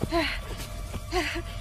Oh? Uh, what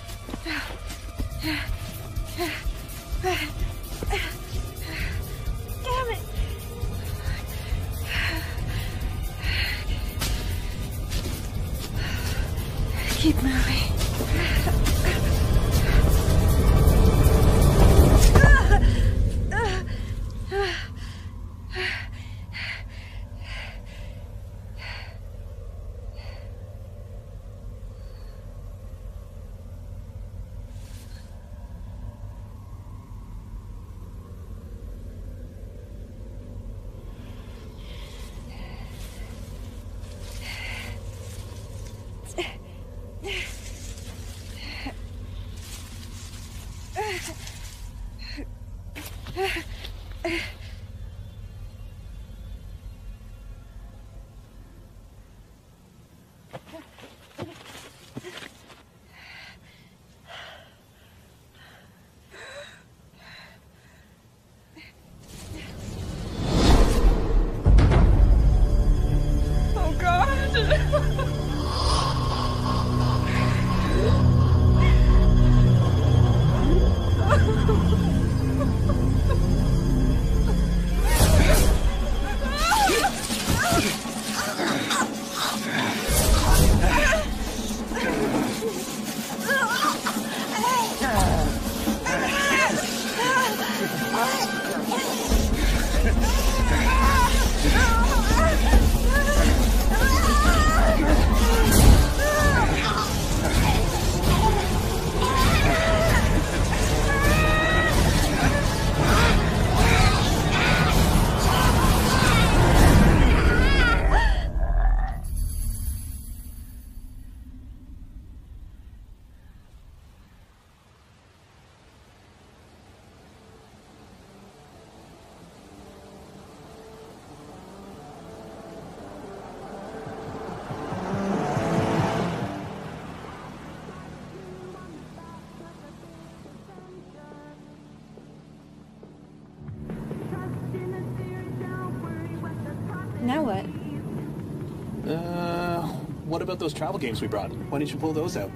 about those travel games we brought? Why didn't you pull those out?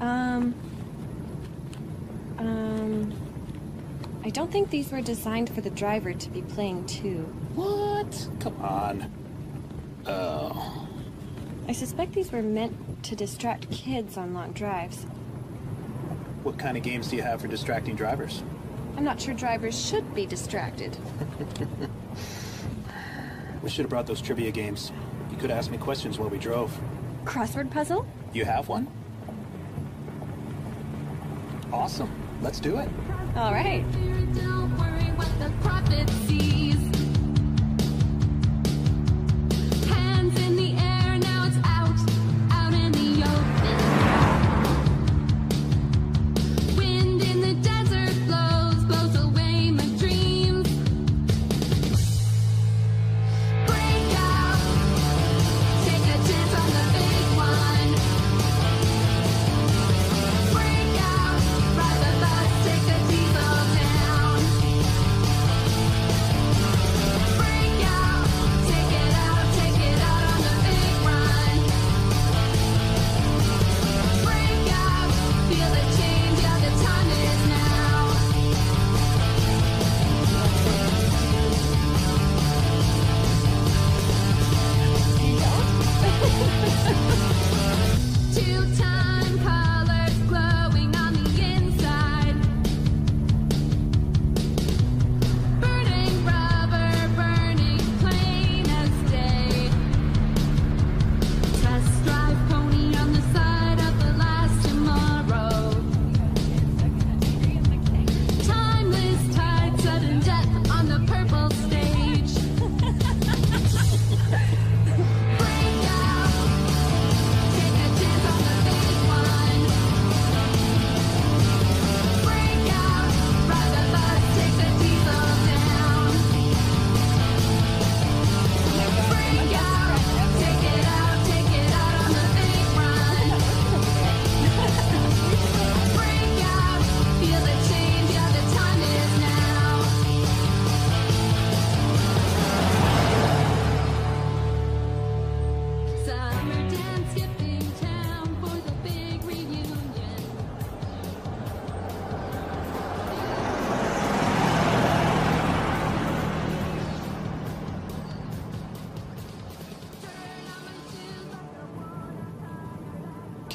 Um. Um. I don't think these were designed for the driver to be playing too. What? Come on. Oh. I suspect these were meant to distract kids on long drives. What kind of games do you have for distracting drivers? I'm not sure drivers should be distracted. We should have brought those trivia games. You could ask me questions while we drove. Crossword puzzle? You have one? Awesome. Let's do it. All right.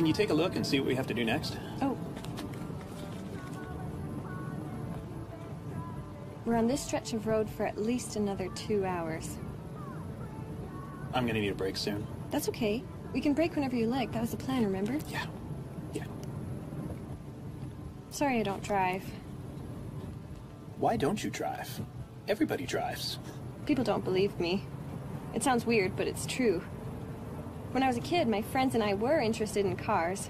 Can you take a look and see what we have to do next? Oh. We're on this stretch of road for at least another two hours. I'm gonna need a break soon. That's okay. We can break whenever you like. That was the plan, remember? Yeah. Yeah. Sorry I don't drive. Why don't you drive? Everybody drives. People don't believe me. It sounds weird, but it's true. When I was a kid, my friends and I were interested in cars.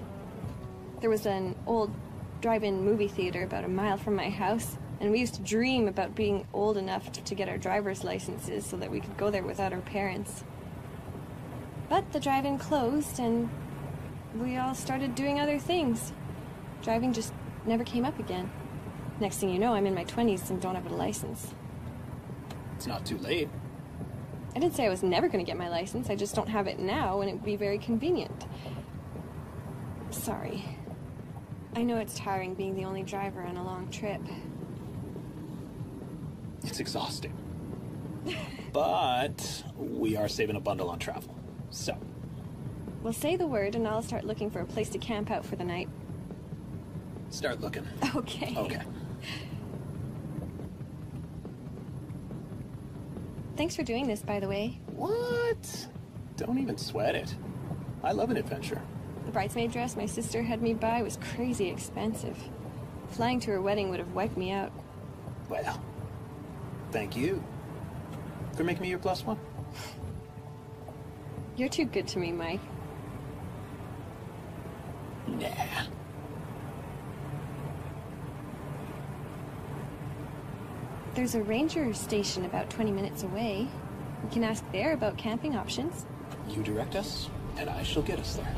There was an old drive in movie theater about a mile from my house, and we used to dream about being old enough to get our driver's licenses so that we could go there without our parents. But the drive in closed, and we all started doing other things. Driving just never came up again. Next thing you know, I'm in my 20s and don't have a license. It's not too late. I didn't say I was never going to get my license. I just don't have it now, and it would be very convenient. Sorry. I know it's tiring being the only driver on a long trip. It's exhausting. but we are saving a bundle on travel. So, Well, say the word, and I'll start looking for a place to camp out for the night. start looking. Okay. Okay. Thanks for doing this, by the way. What? Don't even sweat it. I love an adventure. The bridesmaid dress my sister had me buy was crazy expensive. Flying to her wedding would have wiped me out. Well, thank you for making me your plus one. You're too good to me, Mike. There's a ranger station about 20 minutes away. We can ask there about camping options. You direct us, and I shall get us there.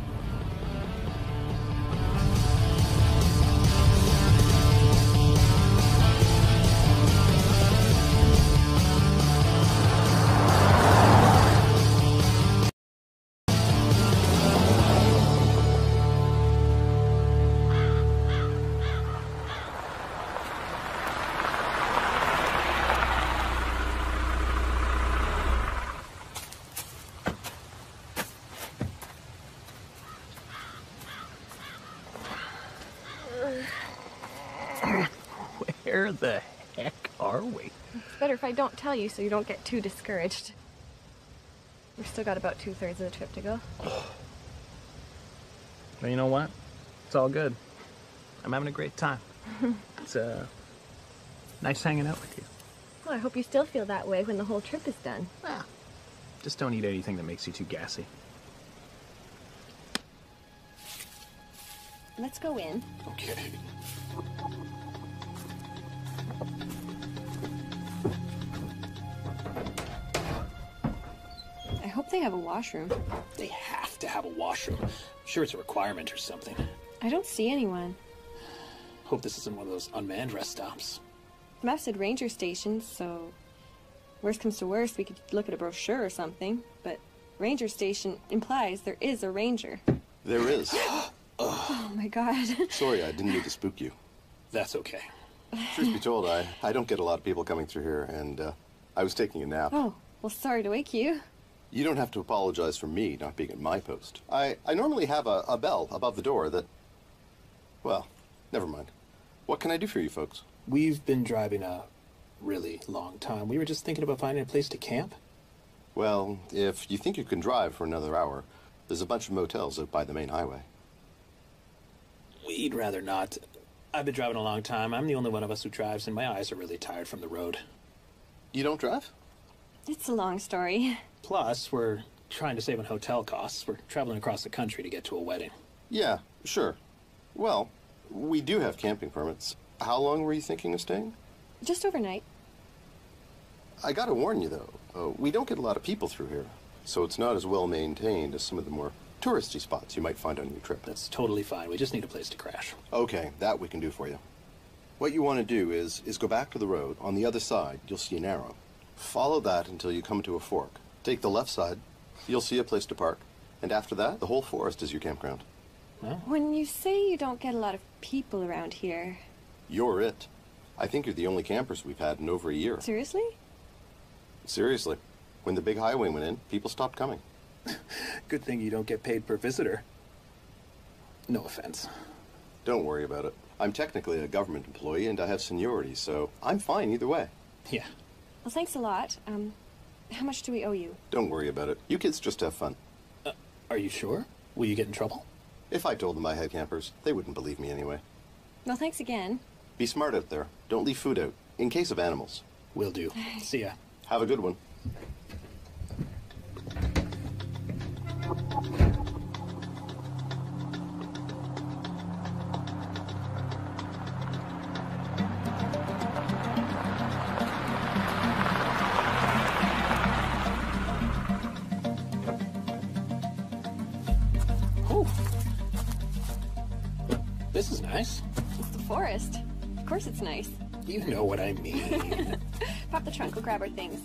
Where the heck are we? It's better if I don't tell you so you don't get too discouraged. We've still got about two thirds of the trip to go. Well, you know what? It's all good. I'm having a great time. it's uh, nice hanging out with you. Well, I hope you still feel that way when the whole trip is done. Just don't eat anything that makes you too gassy. Let's go in. Okay. Have a washroom. They have to have a washroom. I'm sure it's a requirement or something. I don't see anyone. Hope this isn't one of those unmanned rest stops. The map said ranger station, so worst comes to worst, we could look at a brochure or something. But ranger station implies there is a ranger. There is. Oh my god. Sorry, I didn't mean to spook you. That's okay. Truth be told, I, I don't get a lot of people coming through here, and uh, I was taking a nap. oh, well, sorry to wake you. You don't have to apologize for me not being at my post. I, I normally have a, a bell above the door that. Well, never mind. What can I do for you folks? We've been driving a really long time. We were just thinking about finding a place to camp. Well, if you think you can drive for another hour, there's a bunch of motels out by the main highway. We'd rather not. I've been driving a long time. I'm the only one of us who drives, and my eyes are really tired from the road. You don't drive? It's a long story. Plus, we're trying to save on hotel costs. We're traveling across the country to get to a wedding. Yeah, sure. Well, we do have camping permits. How long were you thinking of staying? Just overnight. I gotta warn you though, uh, we don't get a lot of people through here, so it's not as well maintained as some of the more touristy spots you might find on your trip. That's totally fine. We just need a place to crash. Okay, that we can do for you. What you want to do is is go back to the road. On the other side, you'll see an arrow. Follow that until you come to a fork. Take the left side. You'll see a place to park. And after that, the whole forest is your campground. When you say you don't get a lot of people around here, You're it. I think you're the only campers we've had in over a year. seriously? Seriously. When the big highway went in, people stopped coming. Good thing you don't get paid per visitor. No offense. Don't worry about it. I'm technically a government employee and I have seniority, so I'm fine either way. Yeah. Well, thanks a lot. Um, how much do we owe you? Don't worry about it. You kids just have fun. Are you sure? Will you get in trouble? If I told them I had campers, they wouldn't believe me anyway. Well, thanks again. Be smart out there. Don't leave food out, in case of animals. Will do. See ya. Have a good one. It's nice. You know what I mean. Pop the trunk, we'll grab our things.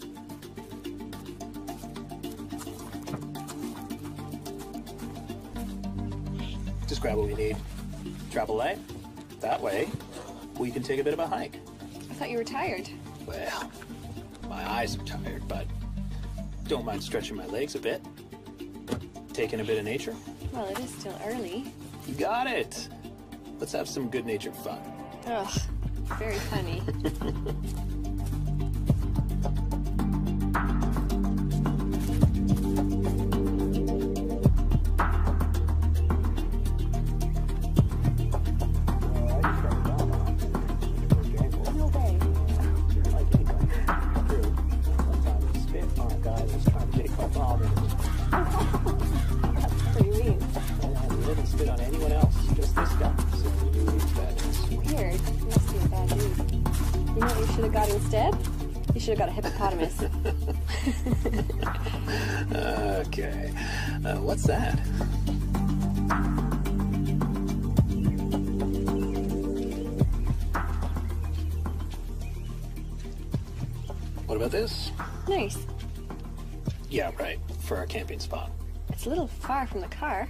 Just grab what we need. Travel light. That way, we can take a bit of a hike. I thought you were tired. Well, my eyes are tired, but don't mind stretching my legs a bit. Taking a bit of nature. Well, it is still early. You got it. Let's have some good natured fun. Ugh, very funny. a little far from the car.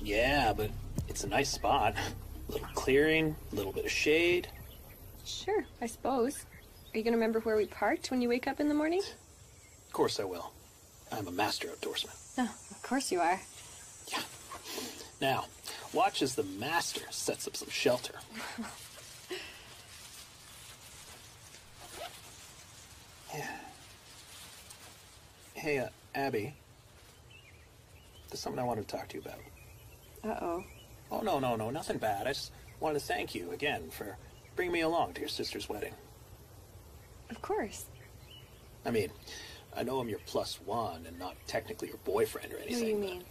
Yeah, but it's a nice spot. A little clearing, a little bit of shade. Sure, I suppose. Are you going to remember where we parked when you wake up in the morning? Of course I will. I'm a master outdoorsman. Oh, of course you are. Yeah. Now, watch as the master sets up some shelter. yeah. Hey, uh, Abby. There's something I wanted to talk to you about. Uh-oh. Oh, no, no, no, nothing bad. I just wanted to thank you again for bringing me along to your sister's wedding. Of course. I mean, I know I'm your plus one and not technically your boyfriend or anything. What do you mean?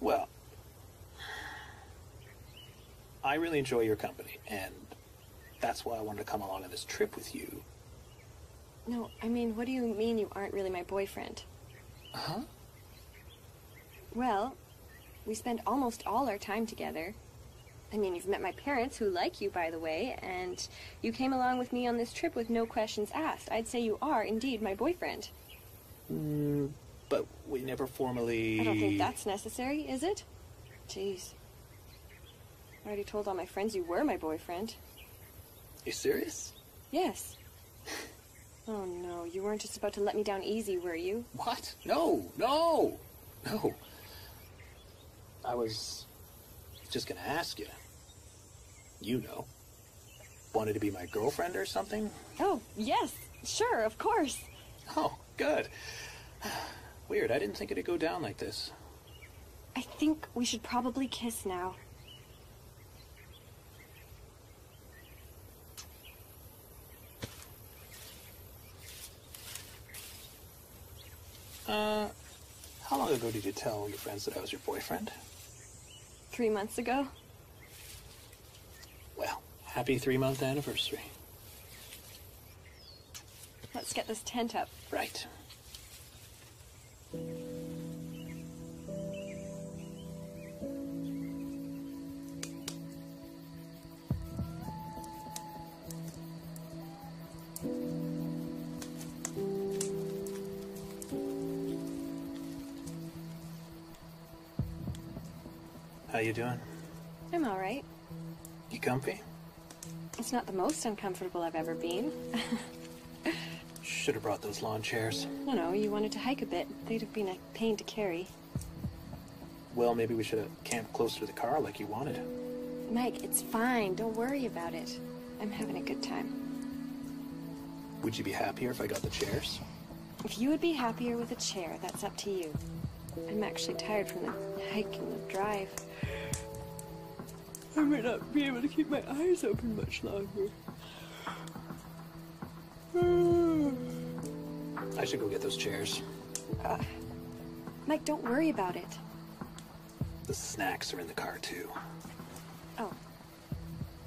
Well, I really enjoy your company, and that's why I wanted to come along on this trip with you. No, I mean, what do you mean you aren't really my boyfriend? Huh? Well, we spend almost all our time together. I mean, you've met my parents, who like you, by the way, and you came along with me on this trip with no questions asked. I'd say you are indeed my boyfriend. Mm, but we never formally. I don't think that's necessary, is it? Jeez. I already told all my friends you were my boyfriend. You serious? Yes. Oh no, you weren't just about to let me down easy, were you? What? No, no, no. I was just gonna ask you. You know. Wanted to be my girlfriend or something? Oh, yes, sure, of course. Oh, good. Weird, I didn't think it'd go down like this. I think we should probably kiss now. Uh, how long ago did you tell your friends that I was your boyfriend? Three months ago? Well, happy three month anniversary. Let's get this tent up. Right. You doing? I'm all right. You comfy? It's not the most uncomfortable I've ever been. Should have brought those lawn chairs. no, no, you wanted to hike a bit. They'd have been a pain to carry. Well, maybe we should have camped closer to the car like you wanted. Mike, it's fine. Don't worry about it. I'm having a good time. Would you be happier if I got the chairs? If you would be happier with a chair, that's up to you. I'm actually tired from the hike and the drive. I might not be able to keep my eyes open much longer. I should go get those chairs. Uh, Mike, don't worry about it. The snacks are in the car, too. Oh.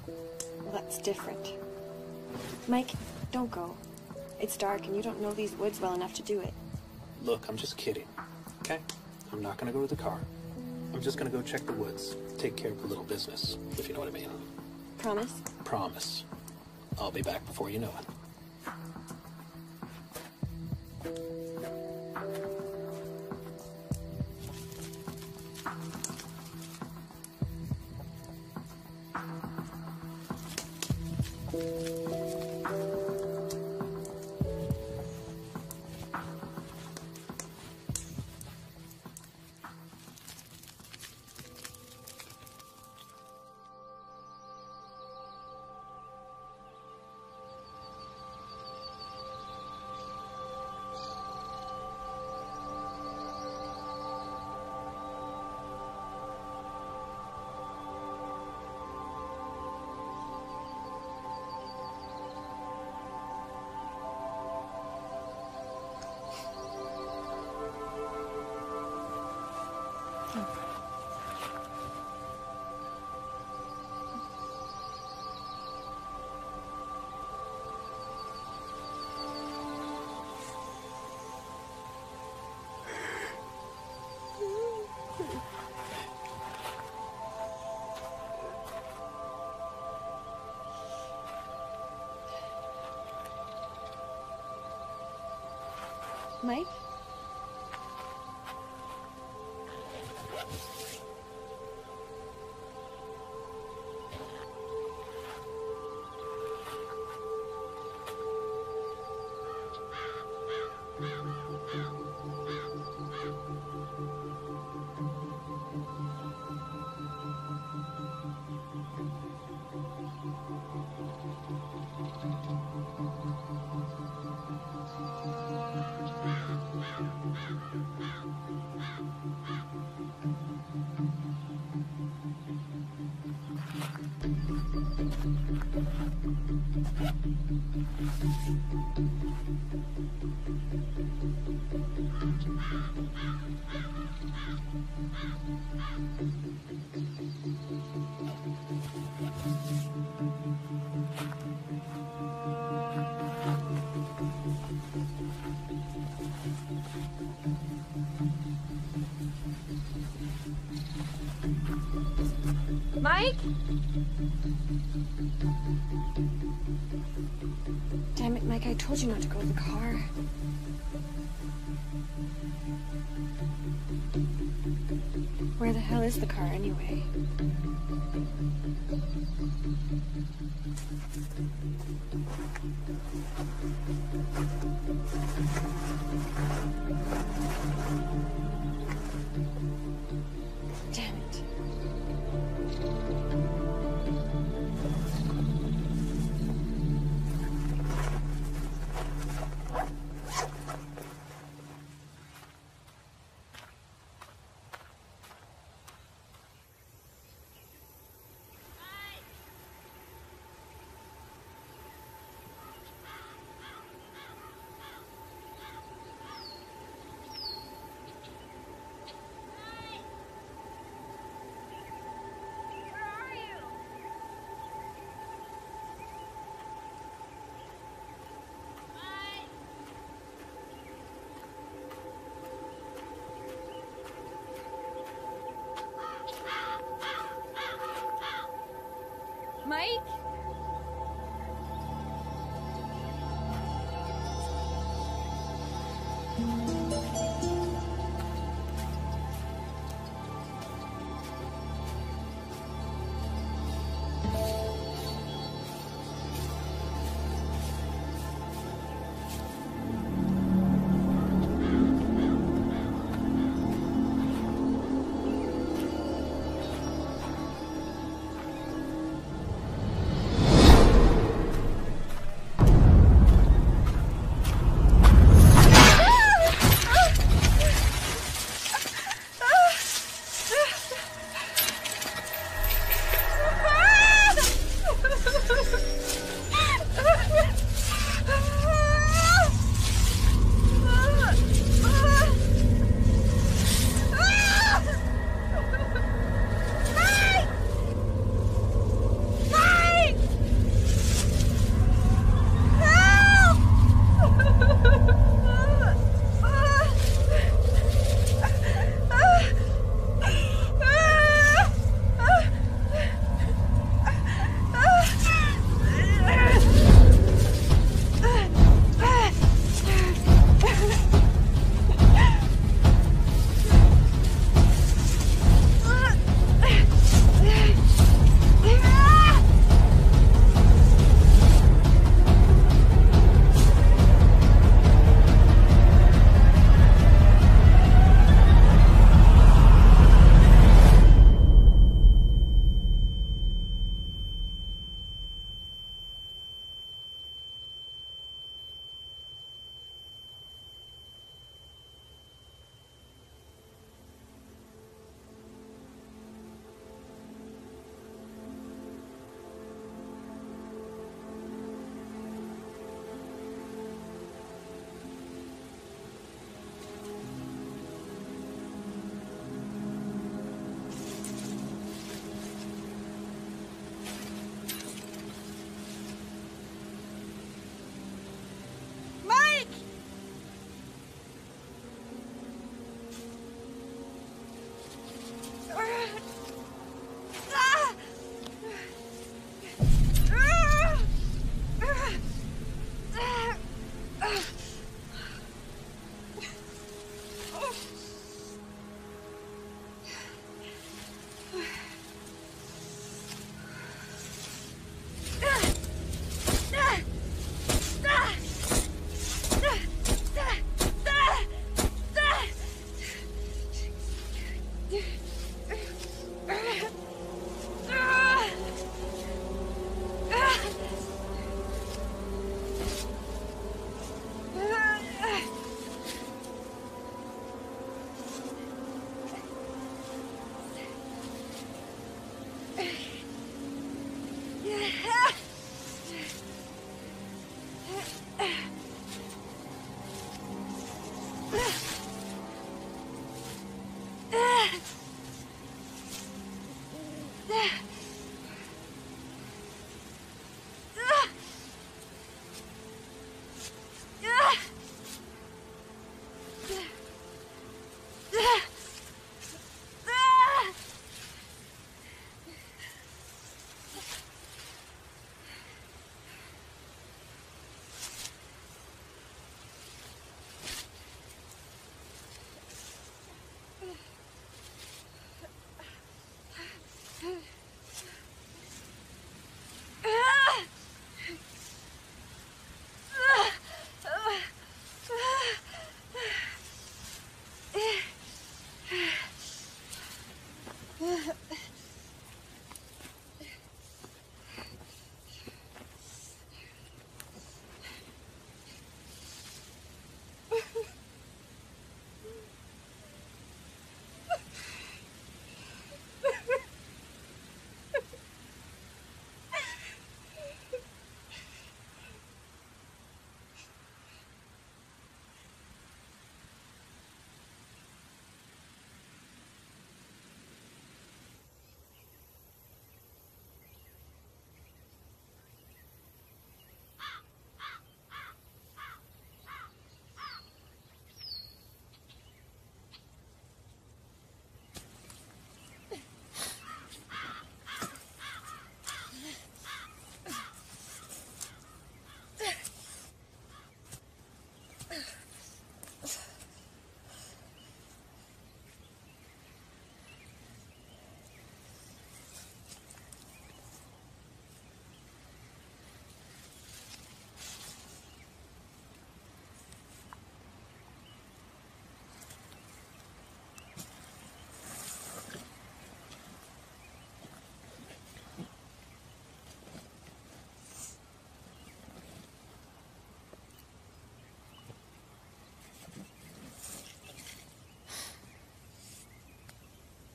Well, that's different. Mike, don't go. It's dark and you don't know these woods well enough to do it. Look, I'm just kidding. Okay? I'm not gonna go to the car. I'm just gonna go check the woods. Take care of the little business, if you know what I mean. Promise? Promise. I'll be back before you know it. Mike? Mike? Damn it, Mike, I told you not to go to the car. Where the hell is the car anyway?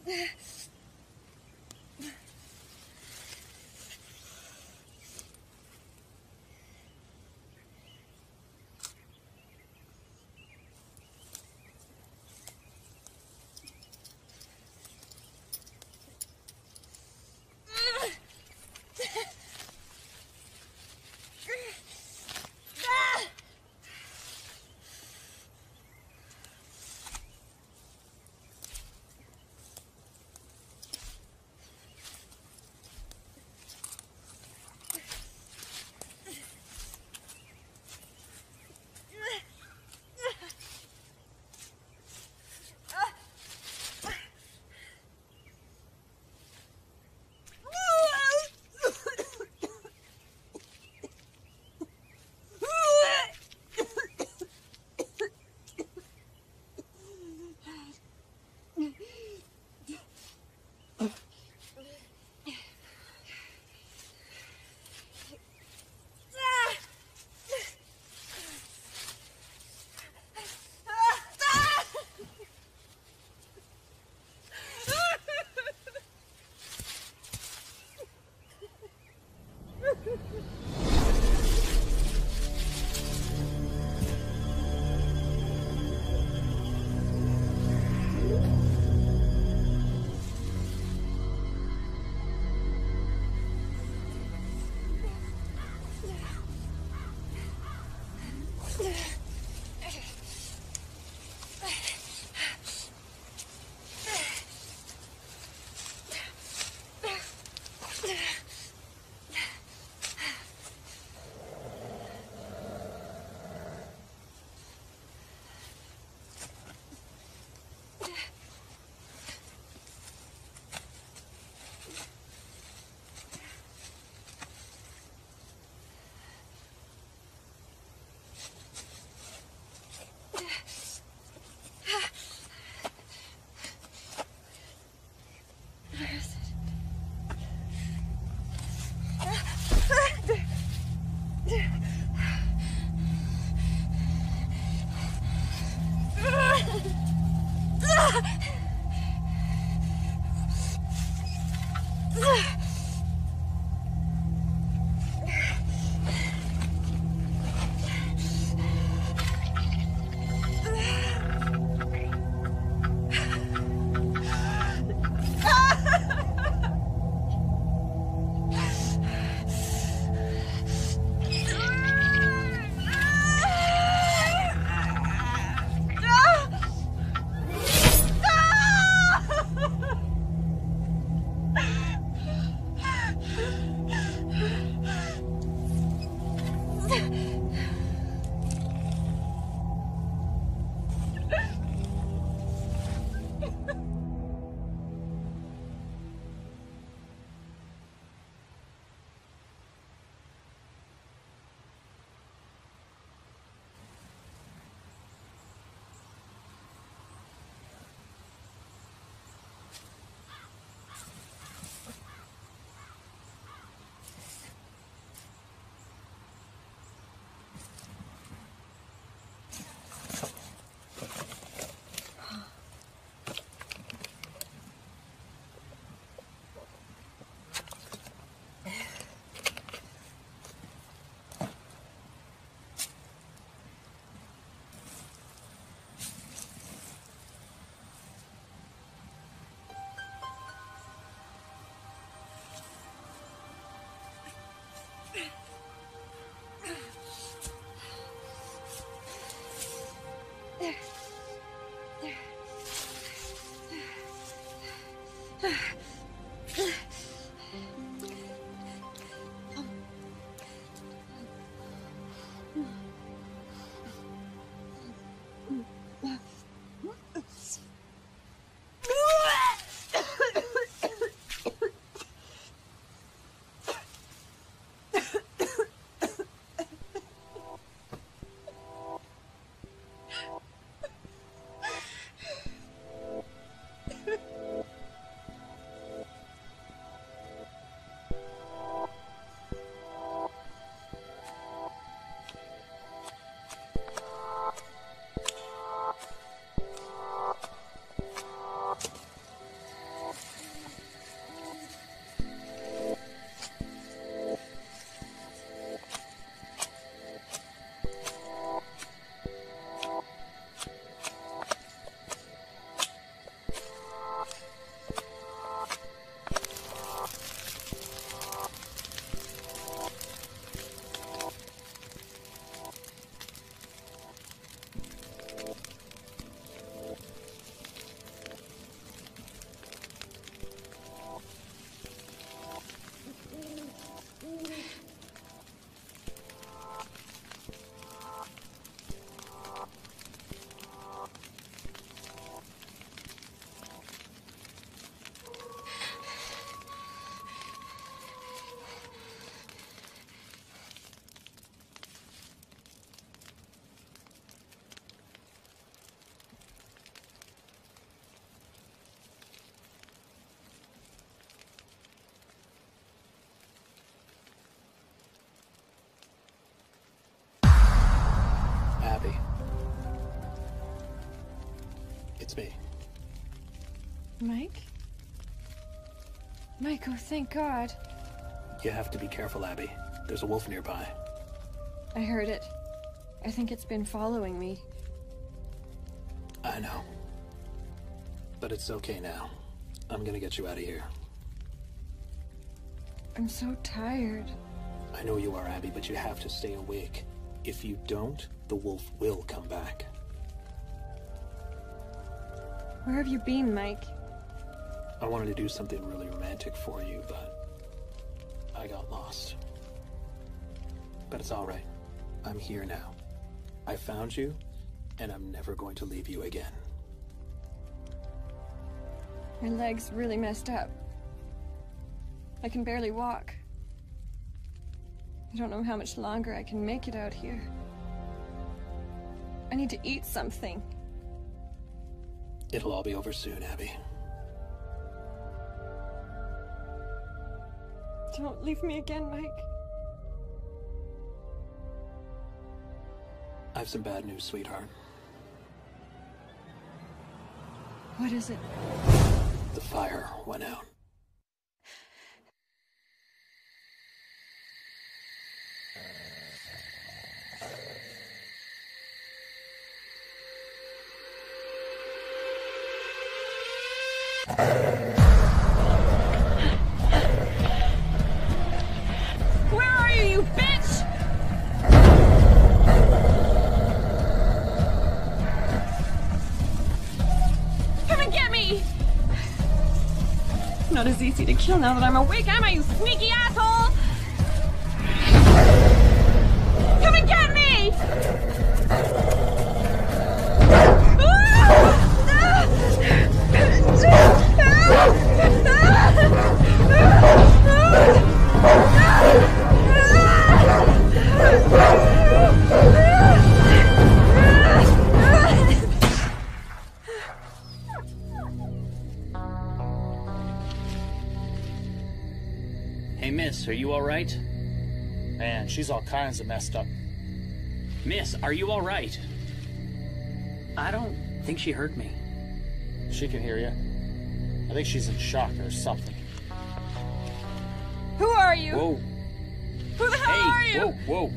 Yeah. Ha, ha, ha. There. There. It's me. Mike? Mike, oh, thank God. You have to be careful, Abby. There's a wolf nearby. I heard it. I think it's been following me. I know. But it's okay now. I'm gonna get you out of here. I'm so tired. I know you are, Abby, but you have to stay awake. If you don't, the wolf will come back. Where have you been, Mike? I wanted to do something really romantic for you, but I got lost. But it's alright. I'm here now. I found you, and I'm never going to leave you again. My leg's really messed up. I can barely walk. I don't know how much longer I can make it out here. I need to eat something. It'll all be over soon, Abby. Don't leave me again, Mike. I have some bad news, sweetheart. What is it? The fire went out. Not as easy to kill now that I'm awake, am I, you sneaky asshole? Kinds of messed up. Miss, are you alright? I don't think she heard me. She can hear you. I think she's in shock or something. Who are you? Whoa. Who the hell are Hey, you? whoa, whoa.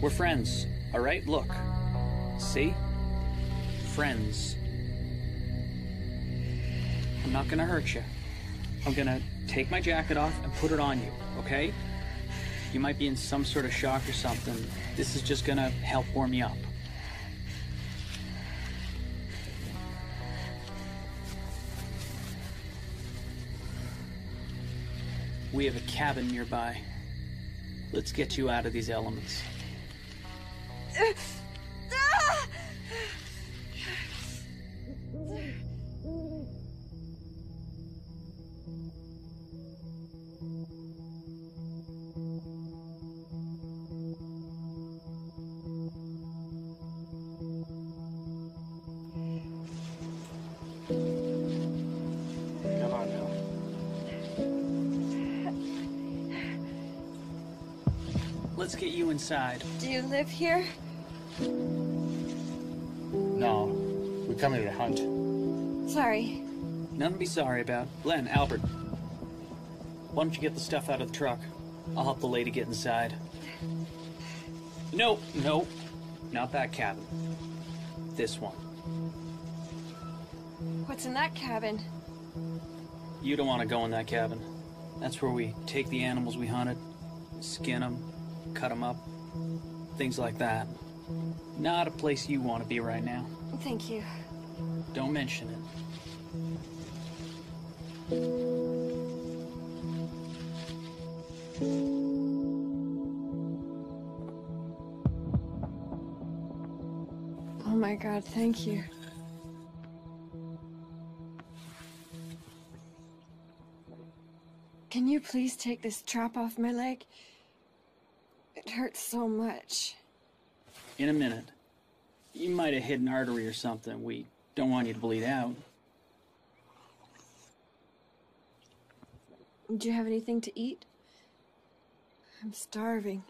We're friends, alright? Look. See? Friends. I'm not gonna hurt you. I'm gonna take my jacket off and put it on you, okay? You might be in some sort of shock or something. This is just gonna help warm you up. We have a cabin nearby. Let's get you out of these elements. Uh, inside. Do you live here? No, we come here to hunt. Sorry. Nothing to be sorry about. Glenn, Albert, why don't you get the stuff out of the truck? I'll help the lady get inside. No, no, not that cabin. This one. What's in that cabin? You don't want to go in that cabin. That's where we take the animals we hunted, skin them, cut them up, things like that. Not a place you want to be right now. Thank you. Don't mention it. Oh my god, thank you. Can you please take this trap off my leg? It hurts so much. In a minute. You might have hit an artery or something. We don't want you to bleed out. Do you have anything to eat? I'm starving.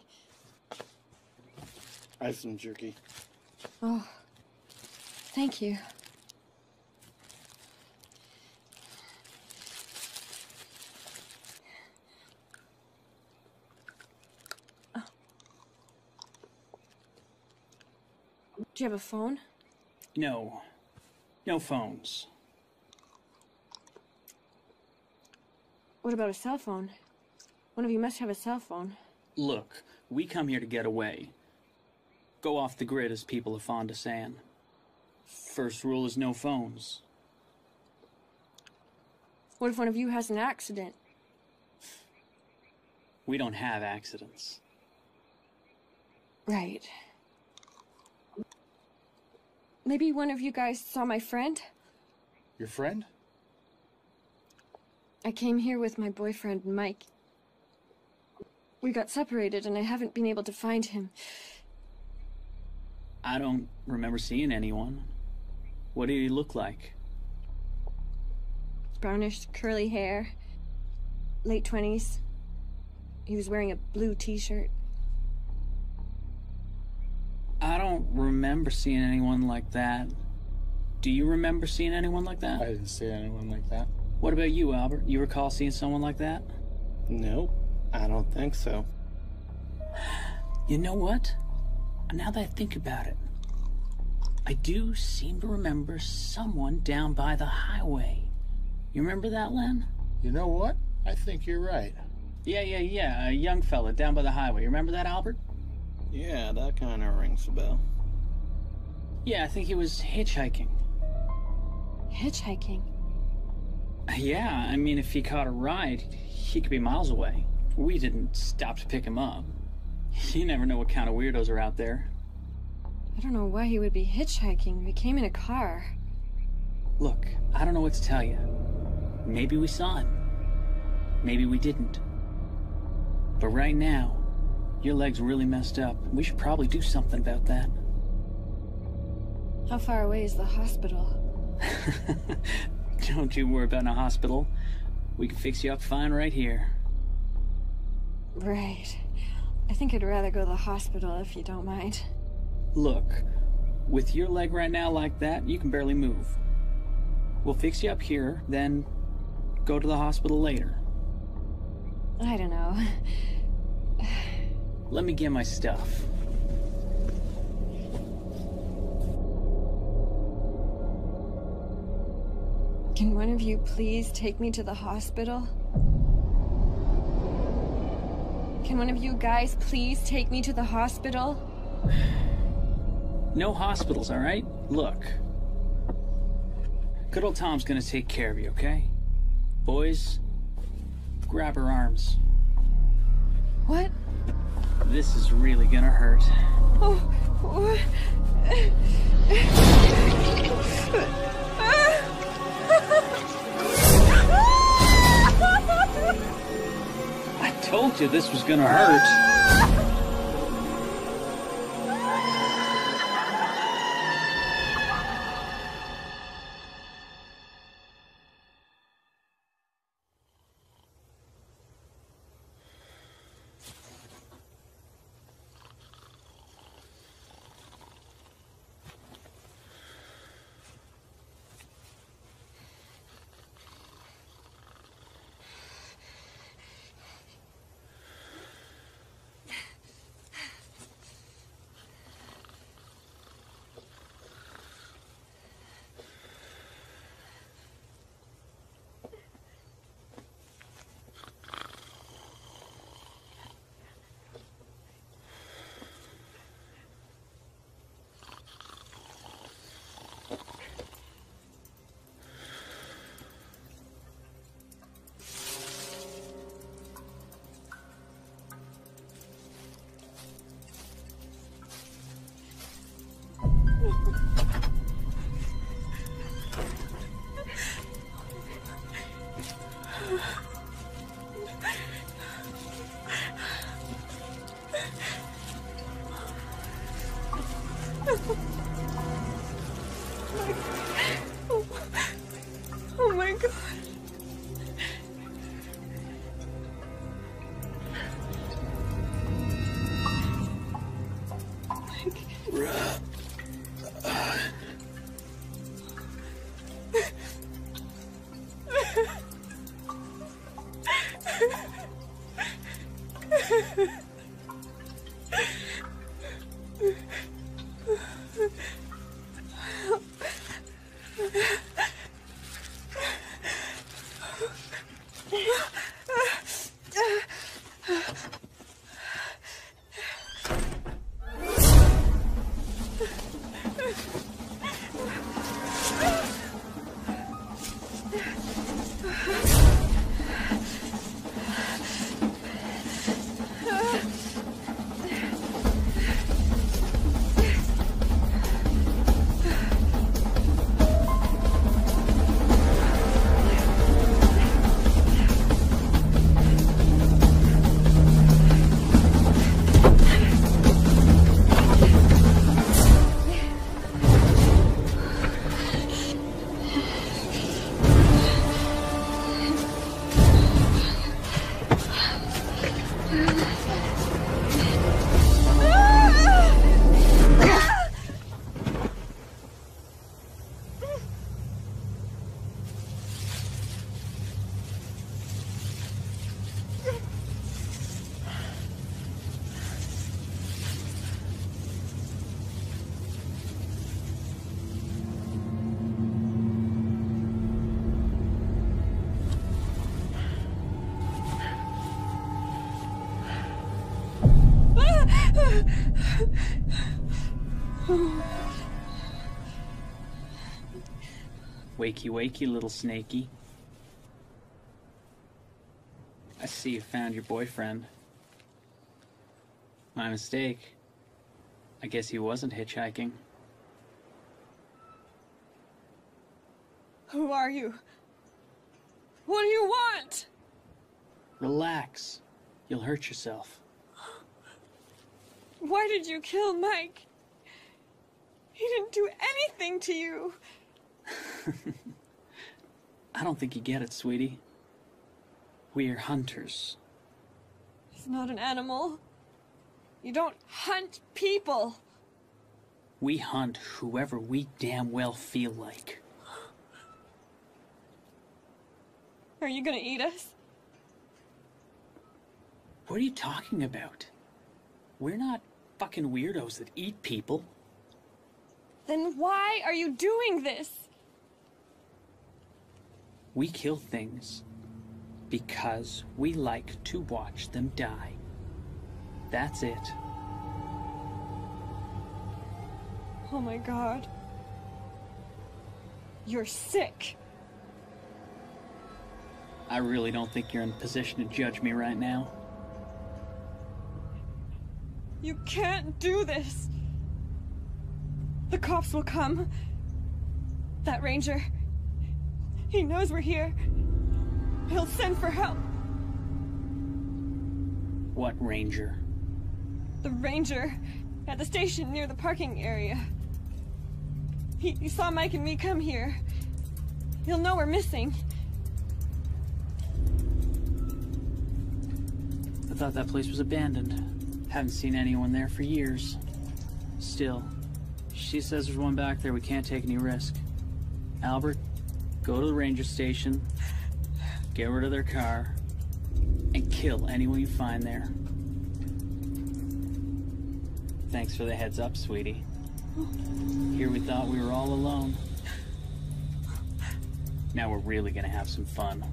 I have some jerky. Oh, thank you. Do you have a phone? No. No phones. What about a cell phone? One of you must have a cell phone. Look, we come here to get away. Go off the grid, as people are fond of saying. First rule is no phones. What if one of you has an accident? We don't have accidents. Right. Maybe one of you guys saw my friend? Your friend? I came here with my boyfriend, Mike. We got separated and I haven't been able to find him. I don't remember seeing anyone. What did he look like? Brownish, curly hair, late 20s. He was wearing a blue t shirt. I don't remember seeing anyone like that. Do you remember seeing anyone like that? I didn't see anyone like that. What about you, Albert? You recall seeing someone like that? Nope, I don't think so. You know what? Now that I think about it, I do seem to remember someone down by the highway. You remember that, Len? You know what? I think you're right. Yeah, yeah, yeah. A young fella down by the highway. You remember that, Albert? Yeah, that kind of rings a bell. Yeah, I think he was hitchhiking. Hitchhiking. Yeah, I mean, if he caught a ride, he could be miles away. We didn't stop to pick him up. You never know what kind of weirdos are out there. I don't know why he would be hitchhiking. We came in a car. Look, I don't know what to tell you. Maybe we saw him. Maybe we didn't. But right now, your leg's really messed up. We should probably do something about that. How far away is the hospital? Don't you worry about a hospital. We can fix you up fine right here. Right. I think I'd rather go to the hospital if you don't mind. Look, with your leg right now like that, you can barely move. We'll fix you up here, then go to the hospital later. I don't know. Let me get my stuff. Can one of you please take me to the hospital? Can one of you guys please take me to the hospital? No hospitals, all right? Look. Good old Tom's gonna take care of you, okay? Boys, grab her arms. What? This is really gonna hurt. Oh, what? I told you this was gonna hurt. Wakey, wakey, little snaky. I see you found your boyfriend. My mistake. I guess he wasn't hitchhiking. Who are you? What do you want? Relax. You'll hurt yourself. Why did you kill Mike? He didn't do anything to you. I don't think you get it, sweetie. We're hunters. He's not an animal. You don't hunt people. We hunt whoever we damn well feel like. Are you gonna eat us? What are you talking about? We're not fucking weirdos that eat people. Then why are you doing this? We kill things because we like to watch them die. That's it. Oh my god. You're sick. I really don't think you're in a position to judge me right now. You can't do this. The cops will come. That ranger. He knows we're here. He'll send for help. What ranger? The ranger at the station near the parking area. He, he saw Mike and me come here. He'll know we're missing. I thought that place was abandoned. Haven't seen anyone there for years. Still, she says there's one back there. We can't take any risk. Albert, go to the ranger station, get rid of their car, and kill anyone you find there. Thanks for the heads up, sweetie. Here we thought we were all alone. Now we're really gonna have some fun.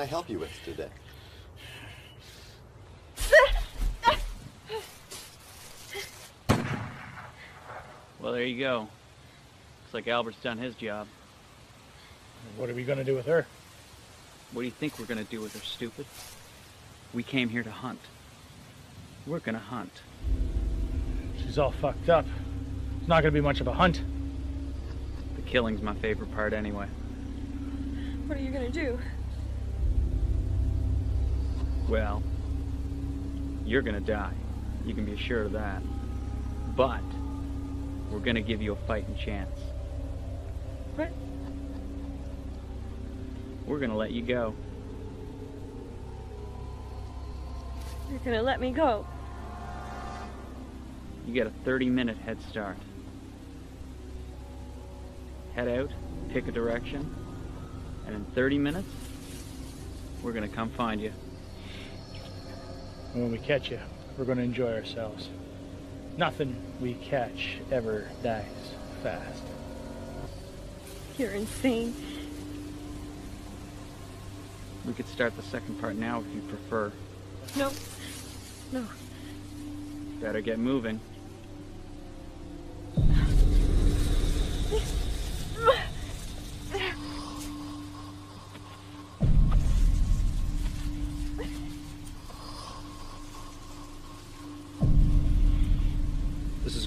I help you with today? Well, there you go. Looks like Albert's done his job. What are we gonna do with her? What do you think we're gonna do with her, stupid? We came here to hunt. We're gonna hunt. She's all fucked up. It's not gonna be much of a hunt. The killing's my favorite part anyway. What are you gonna do? Well, you're gonna die. You can be assured of that. But we're gonna give you a fighting chance. What? We're gonna let you go. You're gonna let me go. You get a 30 minute head start. Head out, pick a direction, and in 30 minutes, we're gonna come find you. And when we catch you, we're gonna enjoy ourselves. Nothing we catch ever dies fast. You're insane. We could start the second part now if you prefer. No. No. Better get moving.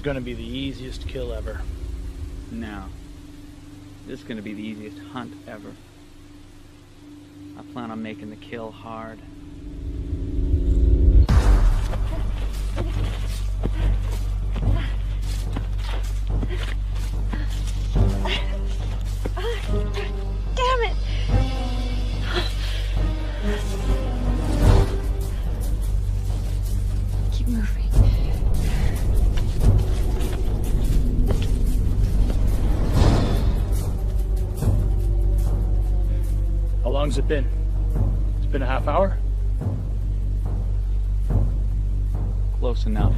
Is gonna be the easiest kill ever. No. This is gonna be the easiest hunt ever. I plan on making the kill hard. Long's it been? It's been a half hour? Close enough.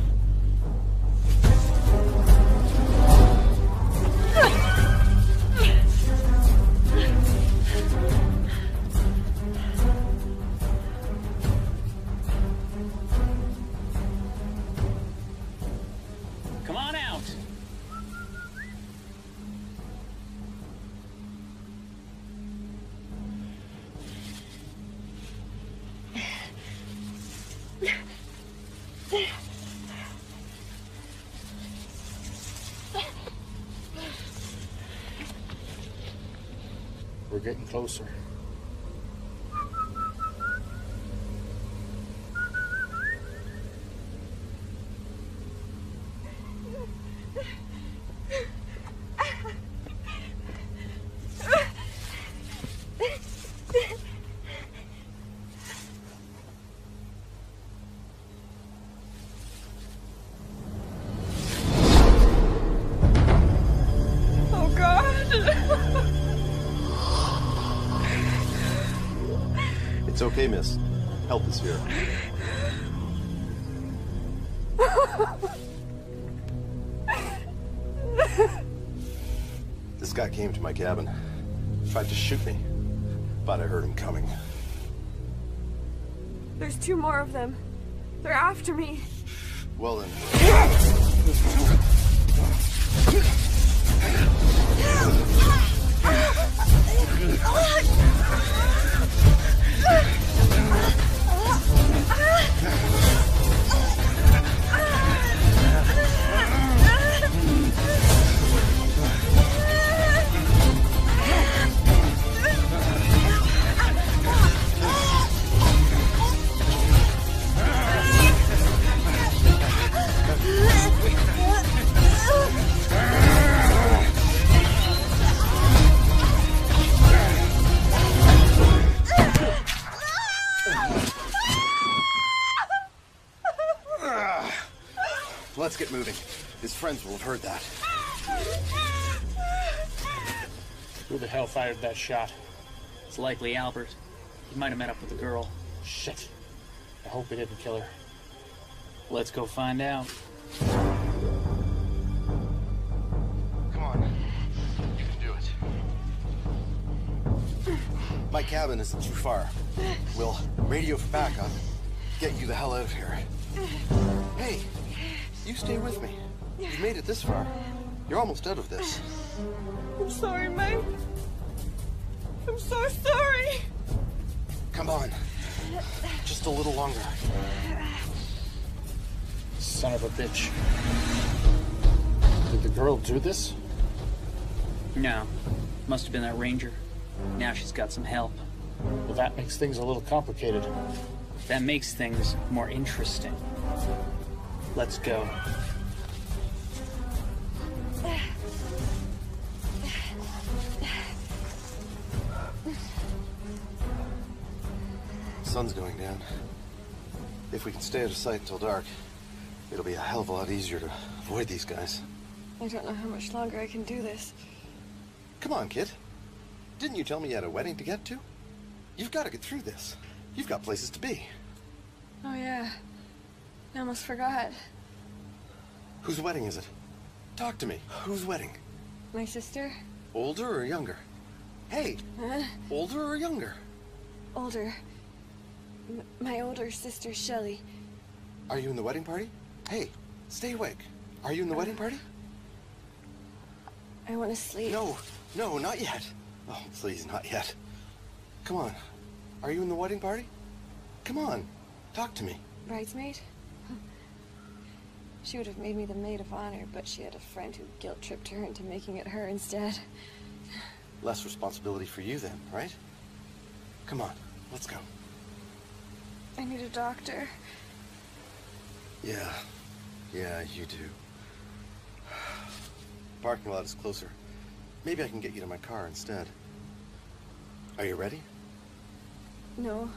Miss. Help is here. This guy came to my cabin. Tried to shoot me. But I heard him coming. There's two more of them. They're after me. Well then. friends will have heard that. Who the hell fired that shot? It's likely Albert. He might have met up with the girl. Shit. I hope he didn't kill her. Let's go find out. Come on. You can do it. My cabin isn't too far. We'll radio for backup. Get you the hell out of here. Hey, you stay with me. You've made it this far. You're almost out of this. I'm sorry, Mike. I'm so sorry. Come on. Just a little longer. Son of a bitch. Did the girl do this? No. Must have been that ranger. Now she's got some help. Well, that makes things a little complicated. That makes things more interesting. Let's go. Sun's going down. If we can stay out of sight until dark, it'll be a hell of a lot easier to avoid these guys. I don't know how much longer I can do this. Come on, kid. Didn't you tell me you had a wedding to get to? You've got to get through this. You've got places to be. Oh, yeah. I almost forgot. Whose wedding is it? Talk to me. Whose wedding? My sister? Older or younger? Hey, Huh? older or younger? Older. M- my older sister, Shelley. Are you in the wedding party? Hey, stay awake. Are you in the uh, wedding party? I want to sleep. No, no, not yet. Oh, please, not yet. Come on. Are you in the wedding party? Come on. Talk to me. Bridesmaid? She would have made me the maid of honor, but she had a friend who guilt tripped her into making it her instead. Less responsibility for you then, right? Come on, let's go. I need a doctor. Yeah, yeah, you do. Parking lot is closer. Maybe I can get you to my car instead. Are you ready? No.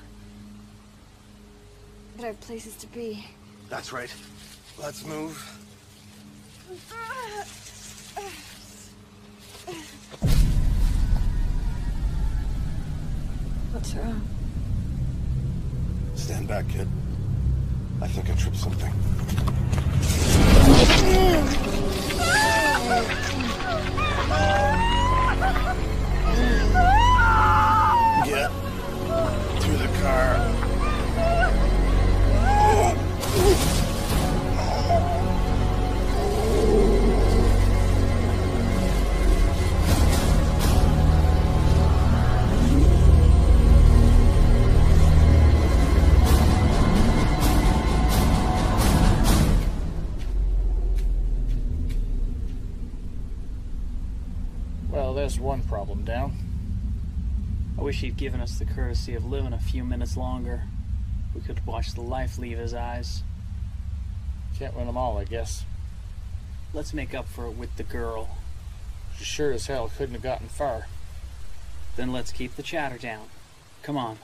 But I have places to be. That's right. Let's move. What's wrong? Stand back, kid. I think I tripped something. One problem down. I wish he'd given us the courtesy of living a few minutes longer. We could watch the life leave his eyes. Can't win them all, I guess. Let's make up for it with the girl. She sure as hell couldn't have gotten far. Then let's keep the chatter down. Come on.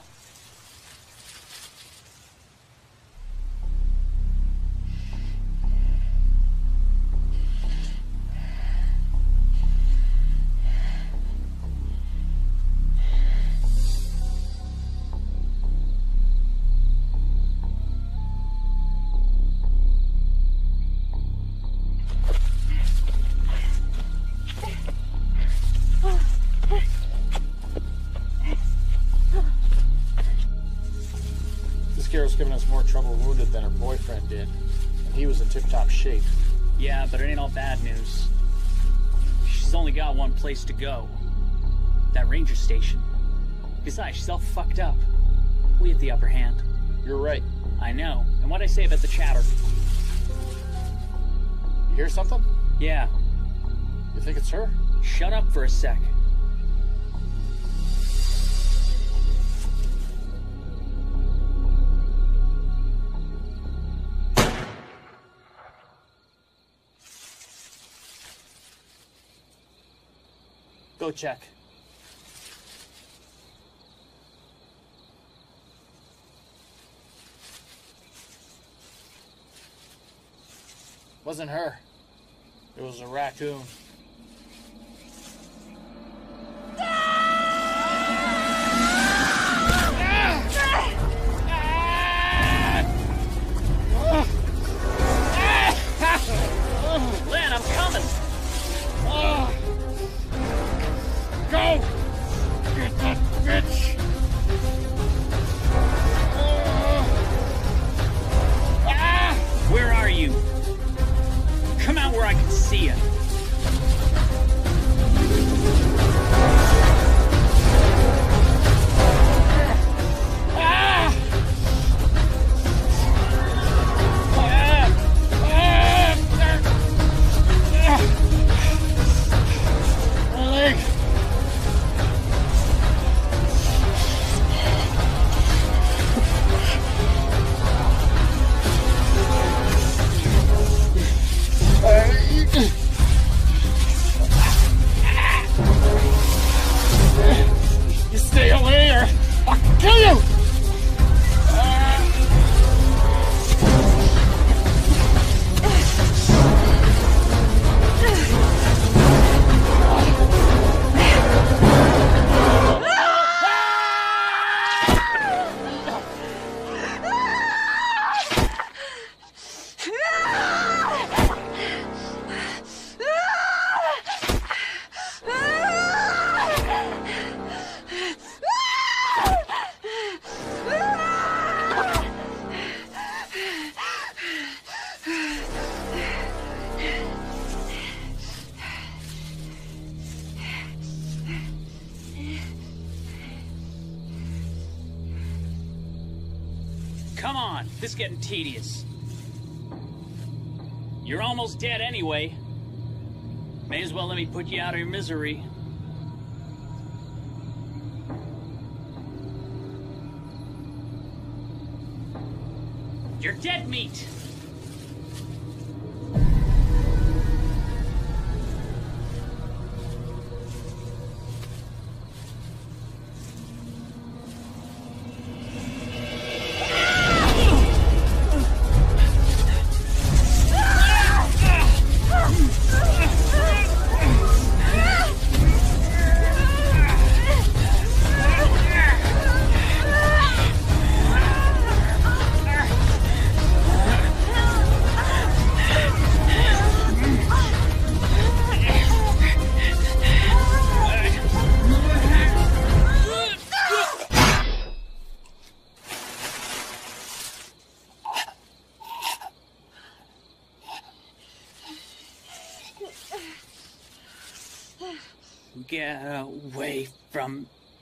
Giving us more trouble wounded than her boyfriend did. And he was in tip top shape. Yeah, but it ain't all bad news. She's only got one place to go. That ranger station. Besides, she's all fucked up. We had the upper hand. You're right. I know. And what'd I say about the chatter? You hear something? Yeah. You think it's her? Shut up for a sec. Go check. Wasn't her. It was a raccoon. Getting tedious. You're almost dead anyway. May as well let me put you out of your misery. You're dead meat!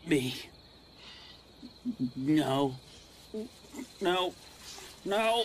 Me. No. No. No.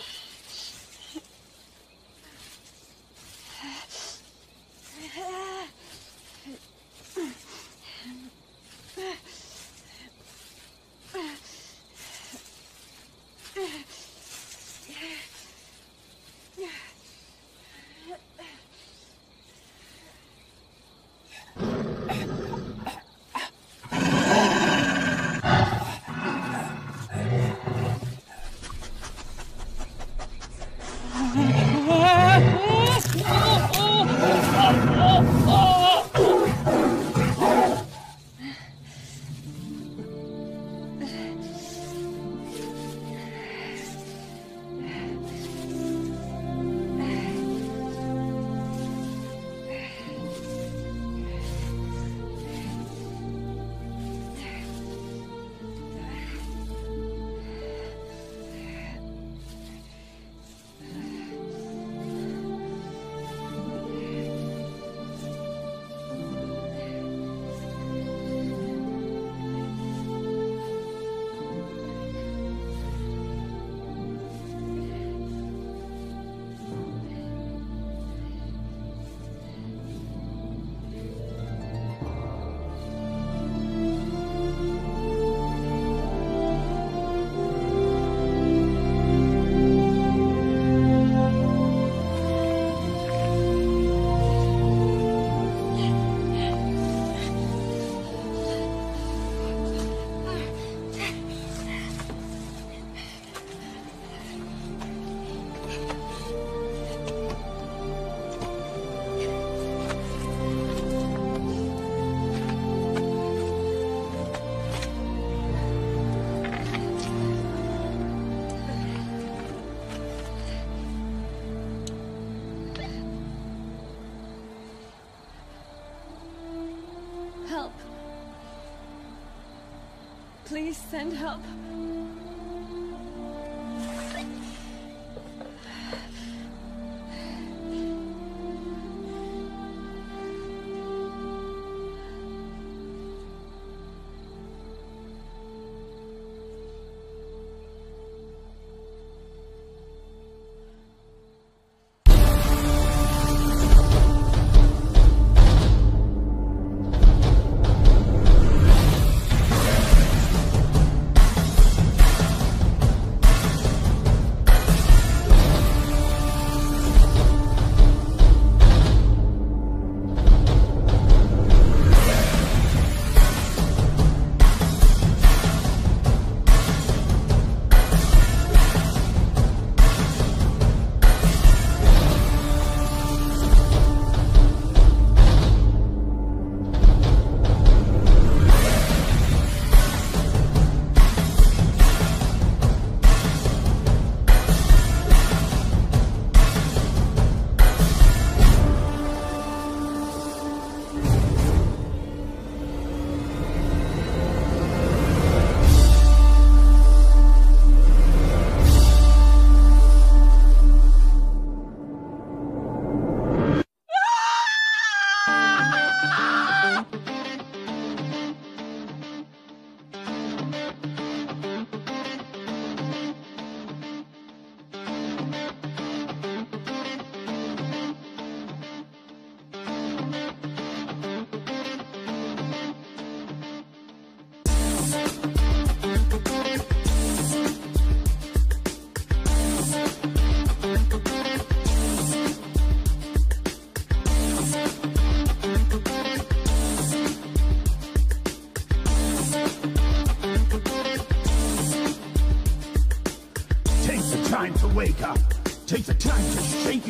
Please send help.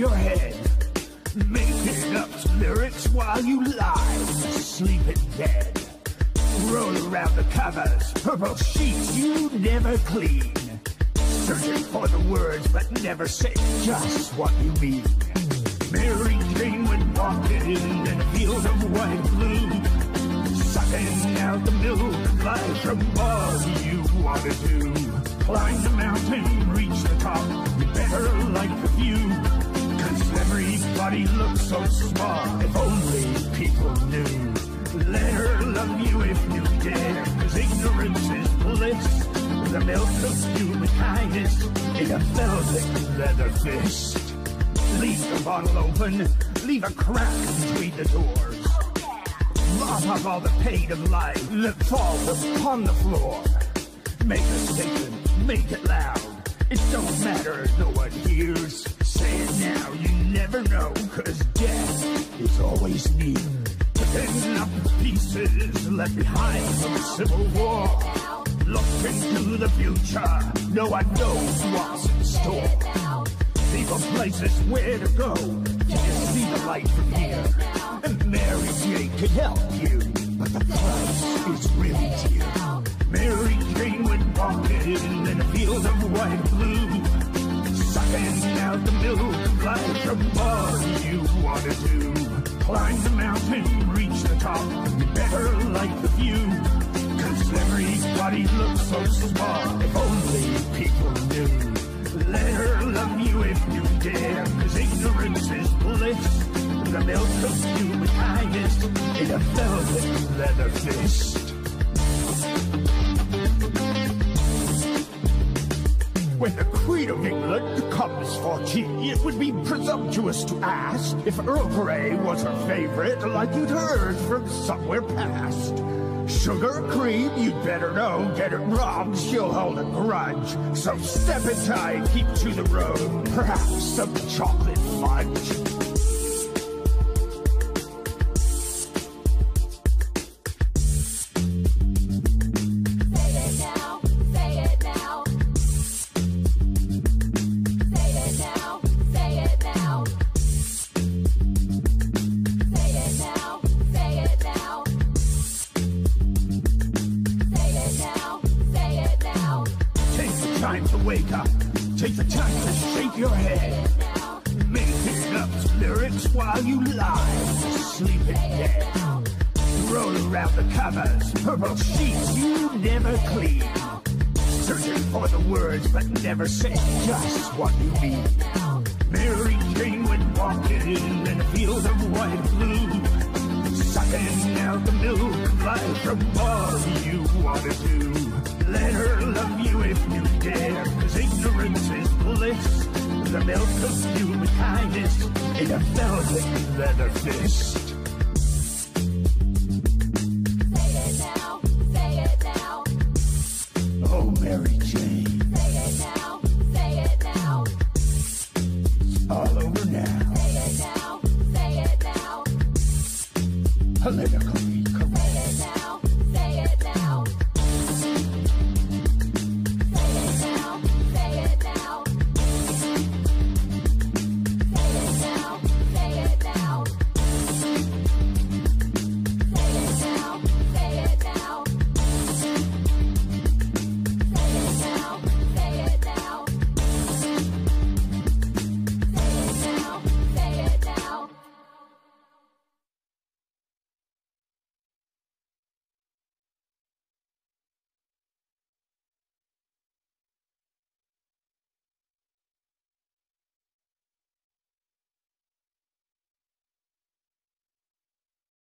Your head. Making up lyrics while you lie, sleeping dead. Roll around the covers, purple sheets you never clean. Searching for the words but never say just what you mean. Mary Jane went walking in a field of white blue. Sucking out the milk life from all you want to do. Climb the mountain, reach the top, better like the view. Everybody looks so small, if only people knew. Let her love you if you dare, cause ignorance is bliss. The milk of human kindness in a velvet leather fist. Leave the bottle open, leave a crack between the doors. Mop up all the pain of life that falls upon the floor. Make a statement, make it loud. It don't matter no one hears. Say it now, you never know, cause death is always near. Picking up the pieces left behind from the Civil War. Look into the future, no one knows what's in store. People, places where to go. You can see the light from here. And Mary Jane can help you, but the price is really dear. Mary Jane went walking in a field of white blue, sucking out the of life from all you want to. Climb the mountain, reach the top. Better like the view. Cause everybody looks so small if only people knew. Let her love you if you dare, cause ignorance is bliss. The milk of human kindness in a velvet leather fist. When the Queen of England comes for tea, it would be presumptuous to ask if Earl Grey was her favorite, like you'd heard from somewhere past. Sugar cream, you'd better know. Get it wrong, she'll hold a grudge. So step inside, keep to the road. Perhaps some chocolate fudge.